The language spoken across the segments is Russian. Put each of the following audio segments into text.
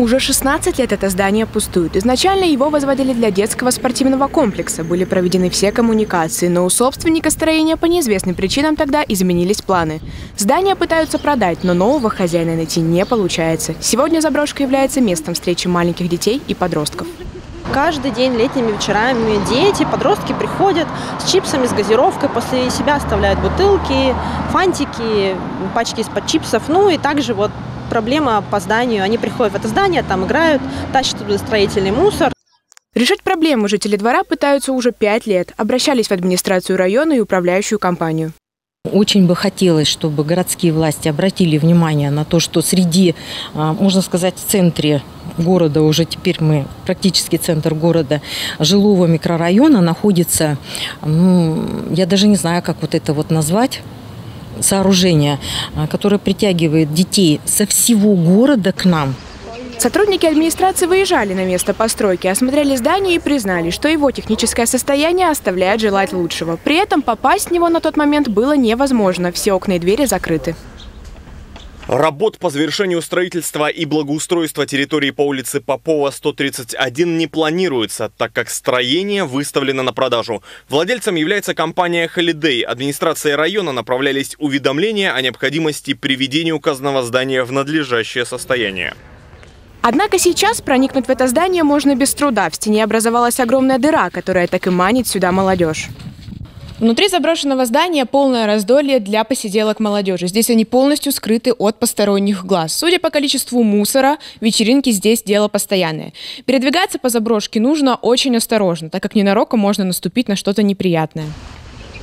Уже 16 лет это здание пустует. Изначально его возводили для детского спортивного комплекса. Были проведены все коммуникации, но у собственника строения по неизвестным причинам тогда изменились планы. Здание пытаются продать, но нового хозяина найти не получается. Сегодня заброшка является местом встречи маленьких детей и подростков. Каждый день летними вечерами дети, подростки приходят с чипсами, с газировкой, после себя оставляют бутылки, фантики, пачки из-под чипсов. Ну и также вот проблема по зданию. Они приходят в это здание, там играют, тащат туда строительный мусор. Решить проблему жители двора пытаются уже пять лет. Обращались в администрацию района и управляющую компанию. Очень бы хотелось, чтобы городские власти обратили внимание на то, что среди, а, можно сказать, в центре города, уже теперь мы практически центр города, жилого микрорайона находится, ну, я даже не знаю, как вот это вот назвать, сооружение, а, которое притягивает детей со всего города к нам. Сотрудники администрации выезжали на место постройки, осмотрели здание и признали, что его техническое состояние оставляет желать лучшего. При этом попасть в него на тот момент было невозможно, все окна и двери закрыты. Работ по завершению строительства и благоустройства территории по улице Попова 131 не планируется, так как строение выставлено на продажу. Владельцем является компания Holiday. Администрация района направлялись уведомления о необходимости приведения указанного здания в надлежащее состояние. Однако сейчас проникнуть в это здание можно без труда. В стене образовалась огромная дыра, которая так и манит сюда молодежь. Внутри заброшенного здания полное раздолье для посиделок молодежи. Здесь они полностью скрыты от посторонних глаз. Судя по количеству мусора, вечеринки здесь дело постоянное. Передвигаться по заброшке нужно очень осторожно, так как ненароком можно наступить на что-то неприятное.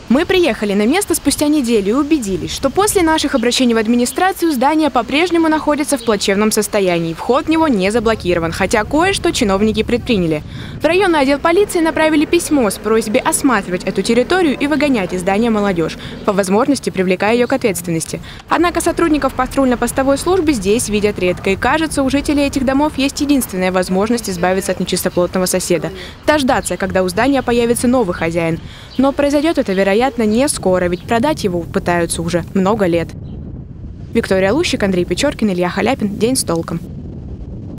Мы приехали на место спустя неделю и убедились, что после наших обращений в администрацию здание по-прежнему находится в плачевном состоянии. Вход в него не заблокирован, хотя кое-что чиновники предприняли. В районный отдел полиции направили письмо с просьбой осматривать эту территорию и выгонять из здания молодежь, по возможности привлекая ее к ответственности. Однако сотрудников патрульно-постовой службы здесь видят редко, и кажется, у жителей этих домов есть единственная возможность избавиться от нечистоплотного соседа – дождаться, когда у здания появится новый хозяин. Но произойдет это, вероятно, вероятно, не скоро, ведь продать его пытаются уже много лет. Виктория Лущик, Андрей Печоркин, Илья Халяпин. День с толком.